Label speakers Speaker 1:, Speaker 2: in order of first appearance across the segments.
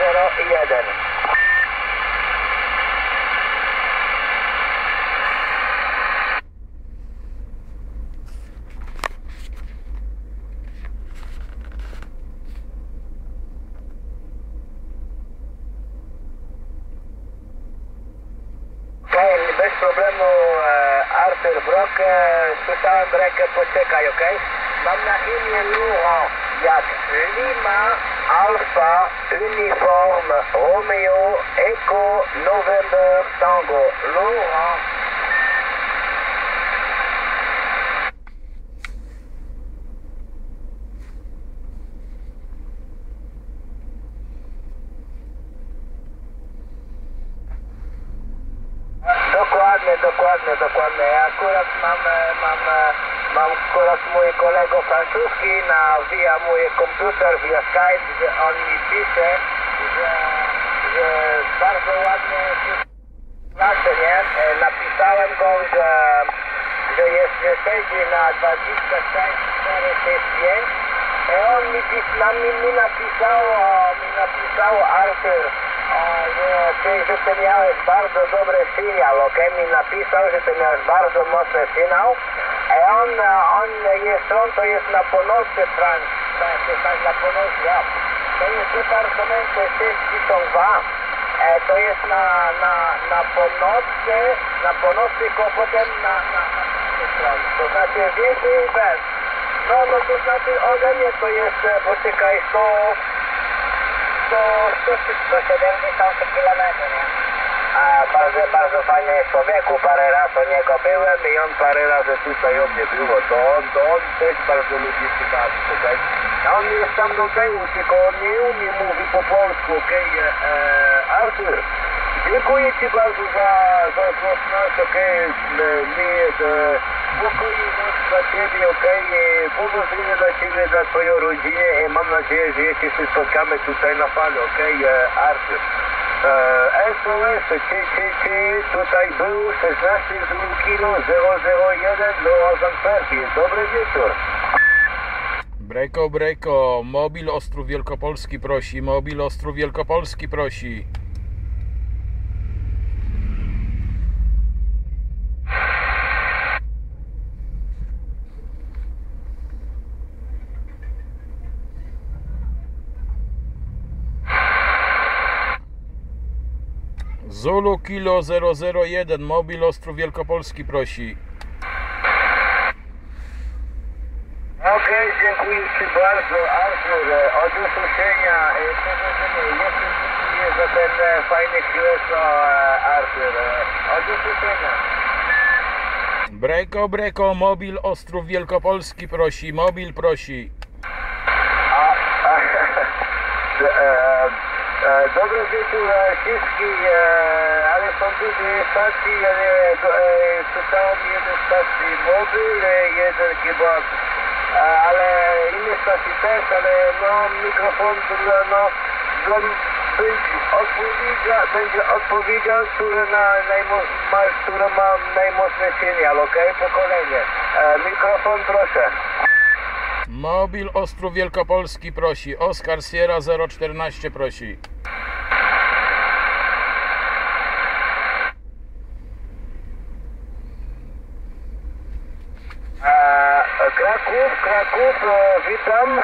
Speaker 1: 001. Okej, bez problemu e, Arthur Brock, e, słyszałem brekę, poczekaj, okej? Mam na imię Lucho, jak Lima, Alpha, Uniform, Romeo, Echo, November, Tango. Lucho. Dokładnie, dokładnie, dokładnie. Ja akurat mam, mam, mam akurat mój kolego francuski na via mój komputer, via Skype, on mi pisze, że, że bardzo ładnie znaczy, nie? E, Napisałem go, że, że jest, że siedzi na 26, 4, 6, 5. I on mi, na, mi, mi napisał, mi napisał Arthur, że, ty, że ty miałeś bardzo dobry sygnał, ok? Mi napisał, że ty miałeś bardzo mocny sygnał. On, e, on jest, on to jest na północy Francji, jest tak na północy, ja. To jest departament 6 E, to jest na, na, na północy, na północy, tylko potem na, na, na stronę. To znaczy więcej bez. No, no to znaczy ode mnie to jest, poczekaj, 100, 100, 100, 170 km, nie? A bardzo, bardzo fajny jest człowieku, parę razy o niego byłem i on parę razy tutaj o mnie było, to on, to on też bardzo lubi bawić, okej? A on jest tam do tyłu, tylko on nie umie mówić po polsku, okej? E, e, Artur, dziękuję Ci bardzo za, za złośność, okej? Okay? E, spokoju noc dla Ciebie, okej? Okay? Powodzenia dla Ciebie, dla Twojej rodziny i mam nadzieję, że jeszcze się spotkamy tutaj na fali, okej? Okay? Artur. E, SOS, czy, czy, czy tutaj był 16 kilo 001 do Ozanferki. Dobry wieczór.
Speaker 2: Brejko, brejko, mobil Ostrów Wielkopolski prosi, mobil Ostrów Wielkopolski prosi. Zulu Kilo 001, mobil Ostrów Wielkopolski prosi.
Speaker 1: Okej, dziękuję Ci bardzo, Artur. E, Od usłyszenia. E. Jeszcze dziękuję za ten fajny kiełko, Artur. E, Od usłyszenia.
Speaker 2: Brejko, brejko, mobil Ostrów Wielkopolski prosi, mobil prosi.
Speaker 1: A, a, e, e, dobry wieczór wszystkim, e, ale są duże stacje, ale e, słyszałem jeden stacji mobil, jeden chyba, ale inne stacje też, ale no mikrofon, no, no, będzie odpowiedział, będzie odpowiedział, który, na, najmo, ma, który ma najmocniejszy sygnał, okej, pokolenie. E, mikrofon proszę.
Speaker 2: Mobil Ostrów Wielkopolski prosi, Oskar Sierra 014 prosi.
Speaker 1: E, Kraków, witam.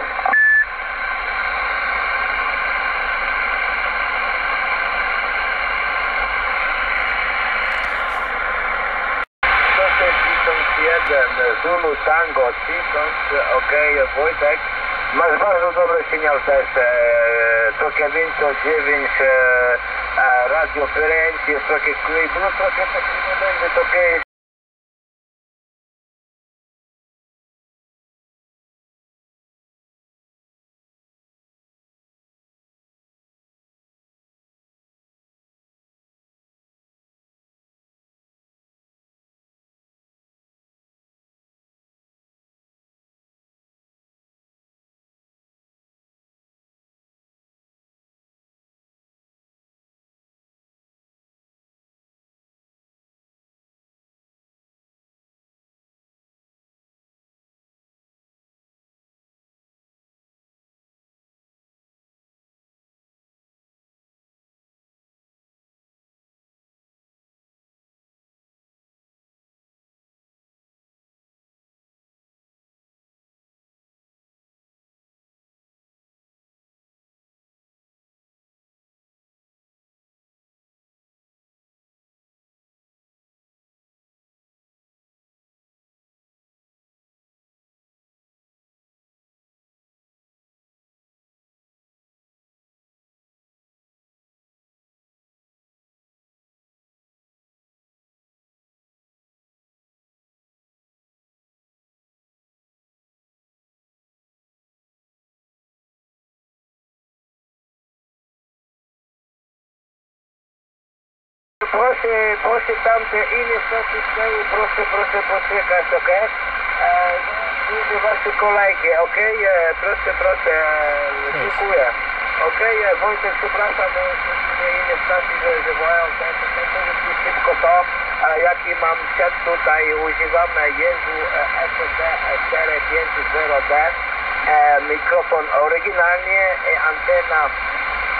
Speaker 1: Zulu Tango Cikons, okej, Wojtek. Masz bardzo dobry sygnał też, e, to 909 e, Radio Ferenc, jest trochę, no trochę tak nie będzie, to okej, proszę, proszę tamte inne stacje tutaj, proszę, proszę poczekać, ok? E, widzę wasze kolejki, ok? E, proszę, proszę, e, dziękuję. Ok, e, Wojtek, przepraszam, bo są inne stacje, że, że wołają, tak, to szybko to, e, jaki mam chat tutaj, używamy Jezu e, SSD 4500D, e, mikrofon oryginalnie, e, antena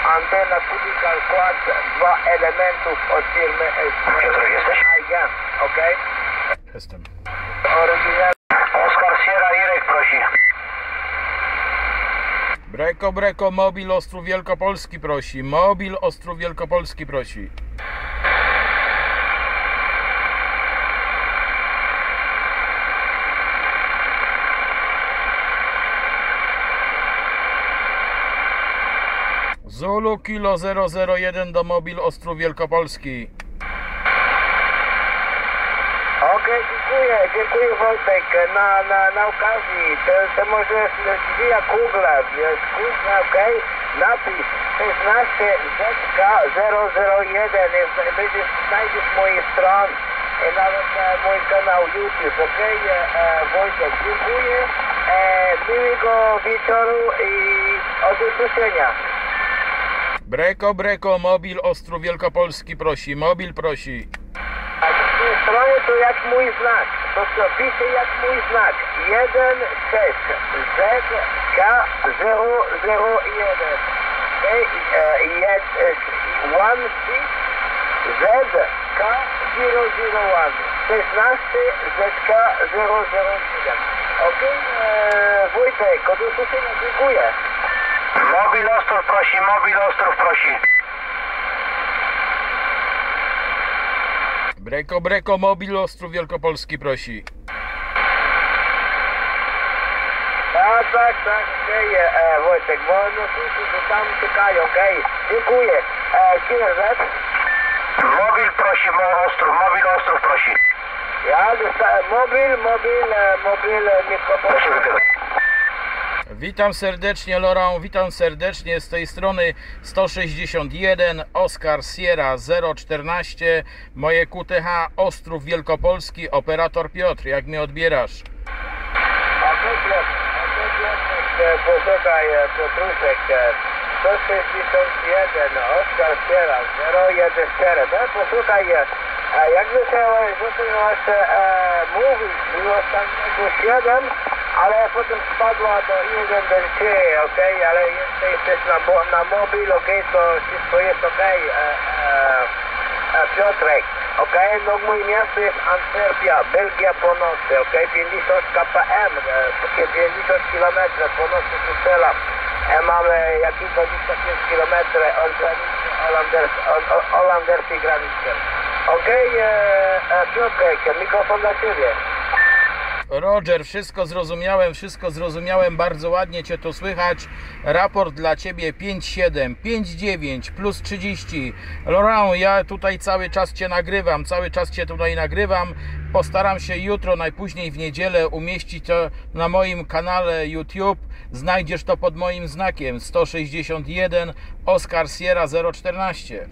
Speaker 1: Antena Cubical Quad, dwa elementów od firmy
Speaker 3: Piotr, jesteś?
Speaker 1: Ja, okej?
Speaker 2: Jestem.
Speaker 1: Oryginalnie.
Speaker 3: Oskar Sierra Irek prosi.
Speaker 2: Breko, breko, mobil Ostrów Wielkopolski prosi. Mobil Ostrów Wielkopolski prosi. Zulu Kilo 001 do mobil Ostrów Wielkopolski.
Speaker 1: Okej, dziękuję, dziękuję Wojtek. Na, na, na okazji, to, to może Google, jest Google, okej? Napis 16 ZK001, jest- będziesz, znajdziesz moje strony i nawet e, mój kanał YouTube, okej? E, e, Wojtek, dziękuję. E, miłego wieczoru i od usłyszenia.
Speaker 2: Breko, breko, mobil Ostrów Wielkopolski prosi. Mobil prosi.
Speaker 1: Stronie to jak mój znak. To co pisze jak mój znak. 1 6 Z K 001. Okej, e, jed, e, 1 6 Z K 001. 16 Z K 001. Okej, e, Wojtek, od usłyszenia dziękuję.
Speaker 3: Mobil Ostrów prosi, Mobil Ostrów prosi.
Speaker 2: Breko, breko, mobil Ostrów Wielkopolski prosi.
Speaker 1: Tak, tak, tak, okej, e, Wojtek, bo no słyszę, że tam czekają, okej, dziękuję. E, Kierzet,
Speaker 3: Mobil prosi, Mo Ostrów, Mobil Ostrów prosi.
Speaker 1: ja dostałem mobil, mobil, e, mobil, e,
Speaker 3: Proszę
Speaker 1: mikrofon.
Speaker 2: Witam serdecznie, Laurent, witam serdecznie. Z tej strony 161 Oscar Sierra 014 moje QTH Ostrów Wielkopolski, operator Piotr, jak mnie odbierasz?
Speaker 1: Posłuchaj, Piotruszek, e, 161, Oskar Sierra, 014, no posłuchaj, jak zacząłeś, zacząłeś e, mówić, tego 7, ale potem spadła do 1 do 3, okej, ale jeszcze jesteś na, na mobil, okej, to wszystko jest okej, e, e, e, Piotrek, okej, no moje miasto jest Antwerpia, Belgia północy, okej, 50 kpm, e, 50 km północy Bruksela, e, mamy jakieś 25 km od granicy holanders- od- od holenderskiej granicy. Okej, e, e, Piotrek, mikrofon dla Ciebie.
Speaker 2: Roger, wszystko zrozumiałem, wszystko zrozumiałem, bardzo ładnie Cię tu słychać. Raport dla Ciebie 5,7, 5,9 plus 30. Laurent, ja tutaj cały czas Cię nagrywam, cały czas Cię tutaj nagrywam. Postaram się jutro, najpóźniej w niedzielę umieścić to na moim kanale YouTube. Znajdziesz to pod moim znakiem 161 Oscar Sierra 014.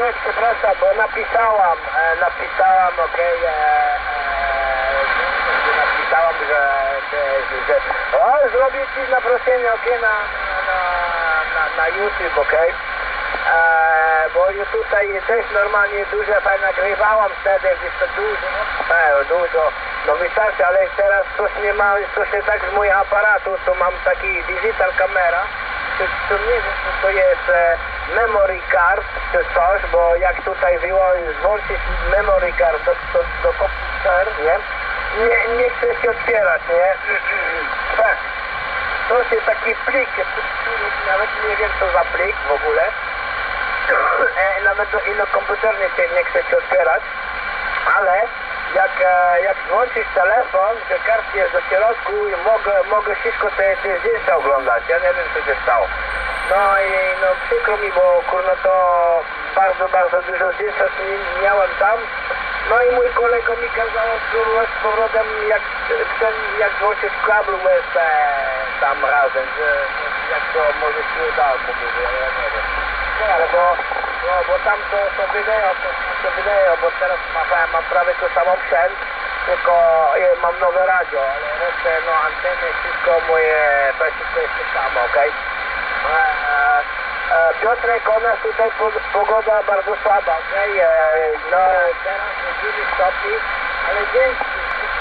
Speaker 1: Okej, przepraszam, bo napisałam, e, napisałam, okej, e, e, napisałam, że, że, że, o, zrobię Ci zaproszenie, okej, na, na, na, na YouTube, okej. E, bo ja tutaj też normalnie dużo tak nagrywałam wtedy, gdzieś to dużo, e, dużo, no wystarczy, ale teraz coś nie ma, coś nie tak z mojego aparatu, to mam taki digital kamera, to, to nie wiem, co to jest e, memory card czy coś, bo jak tutaj było włączyć memory card do, do, do komputer, nie? Nie, nie chce się otwierać, nie? Tak. To jest taki plik, nawet nie wiem co za plik w ogóle. E, nawet do innego komputer nie, chce- nie chce się otwierać, ale jak, e, jak włączysz telefon, że kart jest do środku i mogę, mogę wszystko te, te zdjęcia oglądać. Ja nie wiem co się stało. No i no przykro mi, bo kurno to bardzo, bardzo dużo mi- miałem tam. No i mój kolega mi kazał spróbować z powrotem jak, ten, jak włączyć kabel USB tam razem, że jak to może się udało, mówię, że ja nie wiem. Ale bo, no, bo tam to, to wideo, to, to wideo, bo teraz mam, mam prawie to samo sprzęt, tylko e, mam nowe radio, ale resztę, no anteny, wszystko moje, wszystko jest to samo, okej? E, e, Piotrek, u nas tutaj po- pogoda bardzo słaba, okej? E, No teraz jest 9 stopni, ale dzień,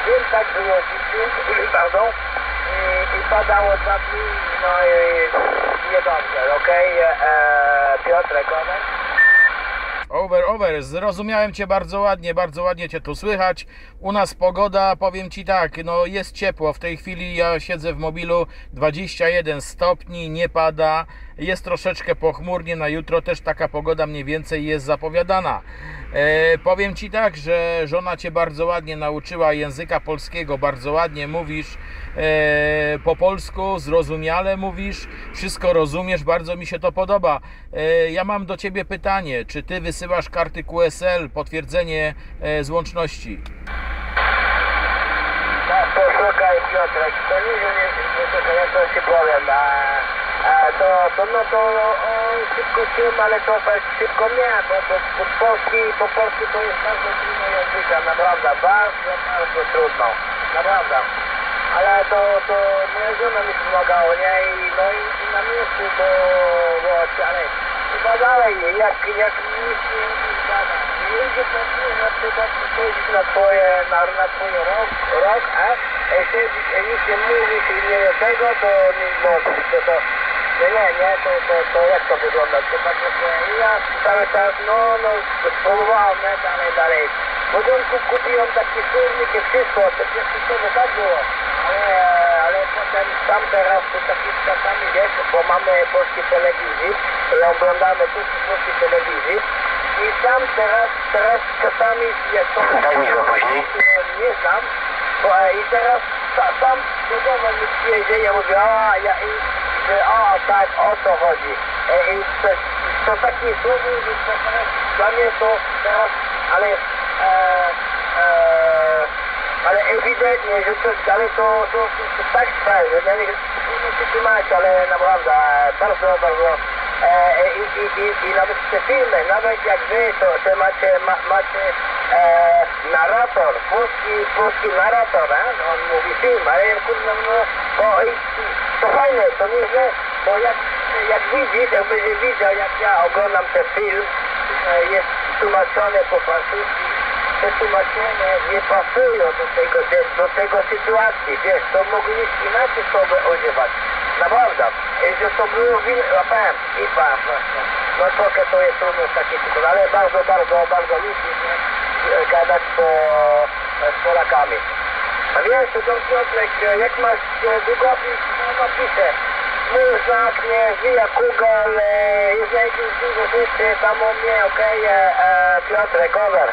Speaker 1: dzień tak było dzisiaj, pardon, i, i padało dwa dni, no i niedobrze, okej? E, Piotrek, one?
Speaker 2: Over, over, zrozumiałem Cię bardzo ładnie, bardzo ładnie Cię tu słychać. U nas pogoda, powiem Ci tak, no jest ciepło. W tej chwili ja siedzę w mobilu 21 stopni, nie pada. Jest troszeczkę pochmurnie, na jutro też taka pogoda mniej więcej jest zapowiadana. E, powiem Ci tak, że żona Cię bardzo ładnie nauczyła języka polskiego, bardzo ładnie mówisz e, po polsku, zrozumiale mówisz, wszystko rozumiesz, bardzo mi się to podoba. E, ja mam do Ciebie pytanie, czy Ty wysyłasz karty QSL, potwierdzenie e, złączności?
Speaker 1: No, posłuchaj Piotrek, to nie, nie, nie, posłuchaj, ja to ci powiem, a, a to, to, no to o, szybko czym, ale to szybko nie, bo to po polski, po polsku to jest bardzo trudno języka, naprawdę, bardzo, bardzo trudno, naprawdę. Ale to, to moja żona mi pomagała, nie, i no i, i na miejscu, bo, bo, ale chyba dalej, jak, jak nic nie bada. Ludzie pracują na przykład na twoje, na, na twoje rok, rok, a jeśli nic nie mówisz i nie tego, to nie możesz, to, to nie, nie, nie, to, to, to jak to wygląda? To tak właśnie, ja cały czas, no, no, spróbowałem, nie, dalej, dalej. W początku kupiłem taki słownik i wszystko, to wszystko tak było, ale, ale potem sam teraz to taki czasami, wiesz, bo mamy polskie telewizji oglądamy tu polskie telewizji i sam teraz, teraz czasami jak to...
Speaker 3: Daj mi później.
Speaker 1: Nie znam, bo, e, i teraz sa, sam do domu mi przyjedzie, ja mówię, a, ja, i, że o, tak, o to chodzi. E, I to, to takie słowo, że to dla mnie to teraz, ale, e, e, ale ewidentnie, że to, ale to, to, to, tak trwa, że nie nie chcę tłumaczyć, ale naprawdę, e, bardzo, bardzo, e, e, i, i, i, i nawet te filmy, nawet jak wy, to, to macie, ma, macie e, narrator, polski, polski narrator, e? on mówi film, ale ja kurde, no, i, to fajne, to nieźle, bo jak, jak widzisz, jak będzie widział, jak ja oglądam ten film, jest tłumaczone po francusku, te tłumaczenia nie pasują do tego, do tego sytuacji, wiesz, to mogli inaczej sobie używać. Naprawdę. Że to było. Łapałem i pan. No trochę to jest trudno w takiej sytuacji, ale bardzo, bardzo, bardzo lubię gadać po, z Polakami. A wiesz, to Don Piotrek, jak masz e, długopis, no napiszę. Mój znak, nie, Via Google, e, jest jakieś dużo rzeczy tam u mnie, okej, e, e, Piotrek, over.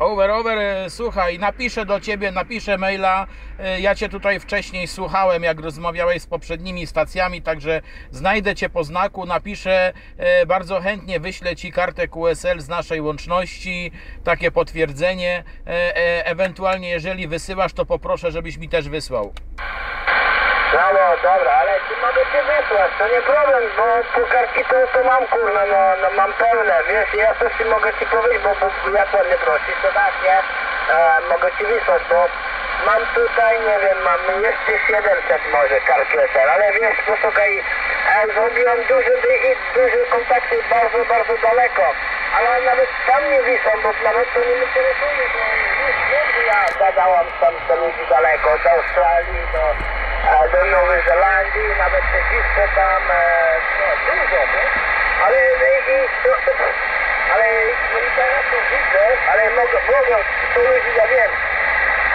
Speaker 2: Over, over, e, słuchaj, napiszę do ciebie, napiszę maila. E, Ja cię tutaj wcześniej słuchałem, jak rozmawiałeś z poprzednimi stacjami, także znajdę cię po znaku, napiszę e, bardzo chętnie, wyślę ci kartę QSL z naszej łączności, takie potwierdzenie. Ewentualnie, jeżeli wysyłasz, to poproszę, żebyś mi też wysłał.
Speaker 1: No, dobra, ale mogę cię wysłać, to nie problem, bo pukarki to, to mam kurna, no, no mam pełne, wiesz, ja coś ci mogę ci powiedzieć, bo, bo jak ładnie prosisz, to tak, nie, e, mogę ci wysłać, bo mam tutaj, nie wiem, mam jeszcze 700 może PSL, ale wiesz, posłuchaj, e, zrobiłem duże, i duże kontakty bardzo, bardzo daleko, ale nawet tam nie wiszą, bo nawet to nie interesuje, bo wiesz, wiem, że ja gadałam tam do ludzi daleko, do Australii, do do Nowej Zelandii, nawet listę tam, e, no dużo, nie? Ale i, i to, to, ale no teraz to widzę, ale mogę, mogę, to ludzi ja wiem.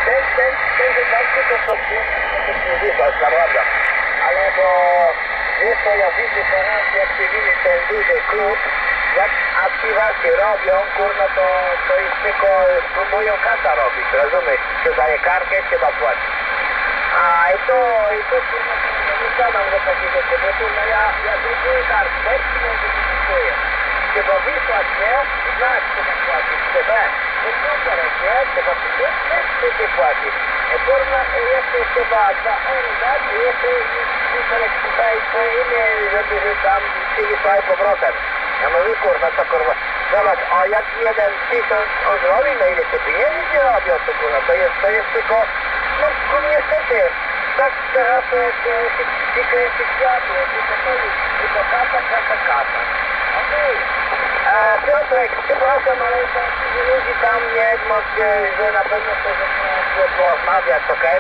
Speaker 1: Ten, ten, ten wypadku to nie widać, naprawdę. Ale bo, wiesz co, ja widzę teraz, jak się widzi ten duży klub, jak aktywacje robią, kurno, to, to jest tylko, próbują kasa robić, rozumiesz? Się daje kartę, trzeba płacić. A i to, i to kurwa, ja nie gadam za takie rzeczy, bo kurwa ja, ja drukuję kartę, pieniędzy nie drukuję. Trzeba wysłać, nie? Znać, trzeba płacić, trzeba. To super, nie? Trzeba też też płacić. E, Kurwa, e, jeszcze trzeba za N dać, i jeszcze Wiktorek tutaj swoje imię, żeby że tam z powrotem. Ja mówię, kurwa, co kurwa, zobacz, a jak jeden tysiąc on zrobi, no ile się pieniędzy nie robią, to kurwa, to jest, to jest tylko, no kurwa, niestety, tak teraz to to się się kręci światło, to jest, tylko kasa, kasa, kasa. Okej. E, Piotrek, przepraszam, ale to ludzi tam nie może, że na pewno to nie porozmawiać, okej?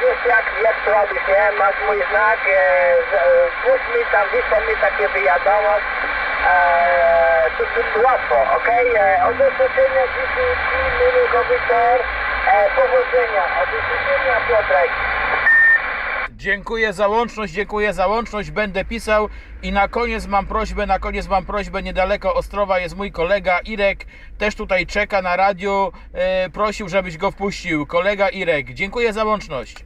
Speaker 1: Wiesz jak, jak to robisz, nie? Masz mój znak, e, z- e, puść mi tam, wyślij mi takie wiadomość. Eee, to jest łatwo, okej? E, Od usłyszenia dzisiaj Ci, miłego wieczór. E, powodzenia, od usłyszenia Piotrek.
Speaker 2: Dziękuję za łączność, dziękuję za łączność, będę pisał i na koniec mam prośbę, na koniec mam prośbę, niedaleko Ostrowa jest mój kolega Irek, też tutaj czeka na radiu, e, prosił, żebyś go wpuścił, kolega Irek, dziękuję za łączność.